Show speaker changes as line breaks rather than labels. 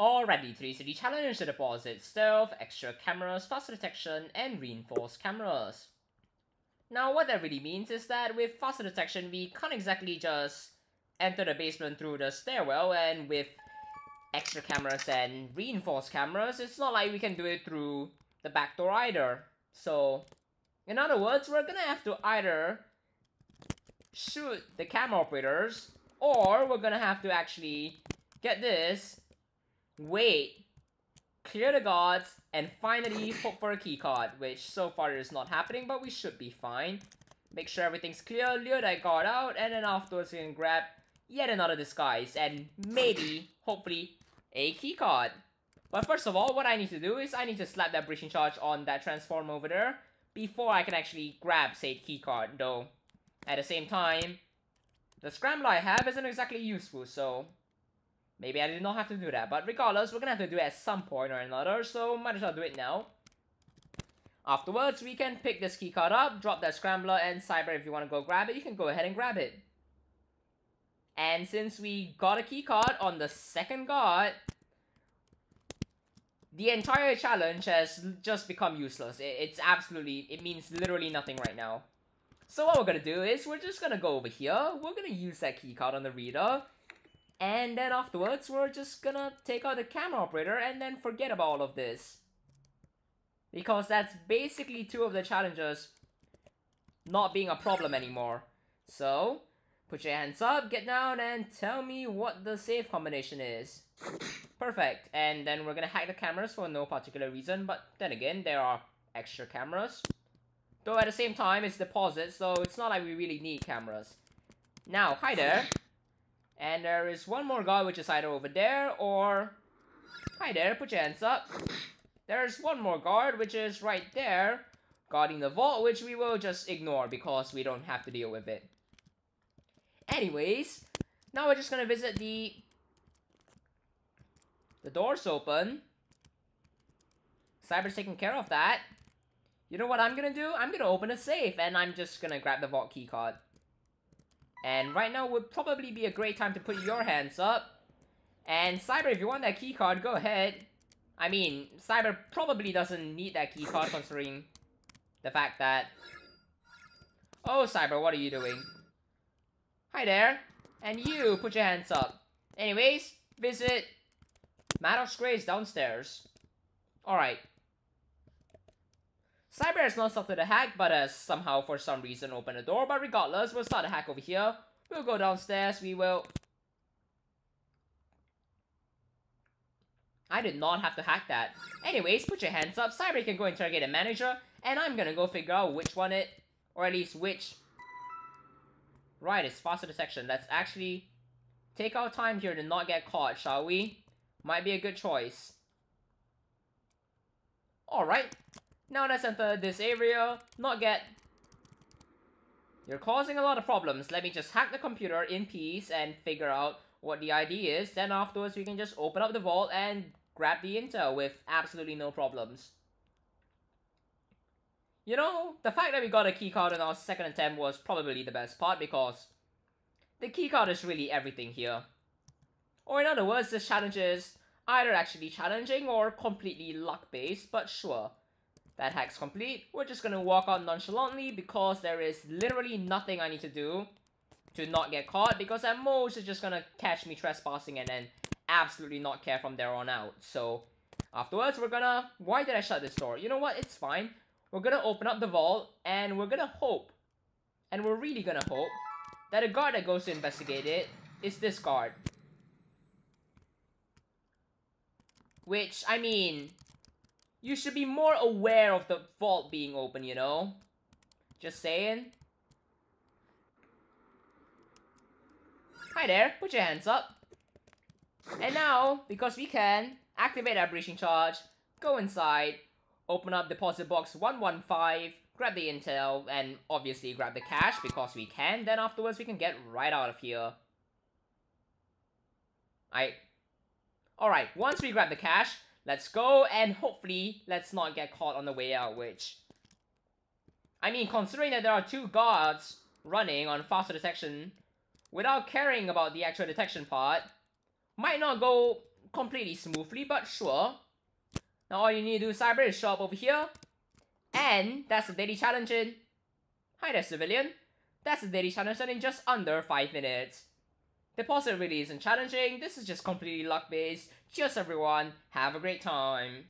Alrighty, 3 city challenge to deposit stealth, extra cameras, faster detection, and reinforced cameras. Now what that really means is that with faster detection we can't exactly just enter the basement through the stairwell and with extra cameras and reinforced cameras it's not like we can do it through the back door either. So in other words we're gonna have to either shoot the camera operators or we're gonna have to actually get this wait, clear the guards, and finally hope for a key card, which so far is not happening, but we should be fine. Make sure everything's clear, lure that guard out, and then afterwards we can grab yet another disguise, and maybe, hopefully, a key card. But first of all, what I need to do is I need to slap that breaching charge on that transform over there before I can actually grab said key card, though at the same time, the scrambler I have isn't exactly useful, so Maybe I did not have to do that, but regardless, we're gonna have to do it at some point or another, so might as well do it now. Afterwards, we can pick this keycard up, drop that scrambler, and Cyber, if you want to go grab it, you can go ahead and grab it. And since we got a keycard on the second guard, the entire challenge has just become useless. It's absolutely, it means literally nothing right now. So what we're gonna do is, we're just gonna go over here, we're gonna use that keycard on the reader, and then afterwards, we're just gonna take out the camera operator and then forget about all of this. Because that's basically two of the challenges not being a problem anymore. So, put your hands up, get down, and tell me what the save combination is. Perfect. And then we're gonna hack the cameras for no particular reason, but then again, there are extra cameras. Though at the same time, it's deposit, so it's not like we really need cameras. Now, hi there. And there is one more guy which is either over there or... Hi there, put your hands up. There's one more guard which is right there, guarding the vault, which we will just ignore because we don't have to deal with it. Anyways, now we're just gonna visit the... The door's open. Cyber's taking care of that. You know what I'm gonna do? I'm gonna open a safe and I'm just gonna grab the vault keycard. And right now would probably be a great time to put your hands up. And Cyber, if you want that keycard, go ahead. I mean, Cyber probably doesn't need that keycard considering the fact that... Oh, Cyber, what are you doing? Hi there. And you, put your hands up. Anyways, visit Maddox Grace downstairs. Alright. Cyber has not started the hack, but has somehow for some reason opened the door. But regardless, we'll start the hack over here. We'll go downstairs. We will... I did not have to hack that. Anyways, put your hands up. Cyber can go interrogate a manager. And I'm gonna go figure out which one it... Or at least which... Right, it's faster detection. Let's actually take our time here to not get caught, shall we? Might be a good choice. Alright, now let's enter this area, not get... You're causing a lot of problems. Let me just hack the computer in peace and figure out what the ID is. Then afterwards, we can just open up the vault and grab the intel with absolutely no problems. You know, the fact that we got a keycard in our second attempt was probably the best part because the keycard is really everything here. Or in other words, this challenge is either actually challenging or completely luck-based, but sure. That hack's complete. We're just gonna walk out nonchalantly because there is literally nothing I need to do to not get caught because at most it's just gonna catch me trespassing and then absolutely not care from there on out. So afterwards we're gonna... Why did I shut this door? You know what? It's fine. We're gonna open up the vault and we're gonna hope, and we're really gonna hope, that a guard that goes to investigate it is this guard. Which, I mean, you should be more aware of the vault being open, you know? Just saying. Hi there, put your hands up. And now, because we can, activate our breaching charge, go inside, open up deposit box 115, grab the intel, and obviously grab the cash because we can, then afterwards we can get right out of here. I... Alright, once we grab the cash, Let's go, and hopefully, let's not get caught on the way out, which... I mean, considering that there are two guards running on faster detection, without caring about the actual detection part, might not go completely smoothly, but sure. Now all you need to do, Cyber, is show up over here. And that's the daily challenge in. Hi there, civilian. That's the daily challenge in just under 5 minutes. The puzzle really isn't challenging, this is just completely luck based. Cheers everyone, have a great time!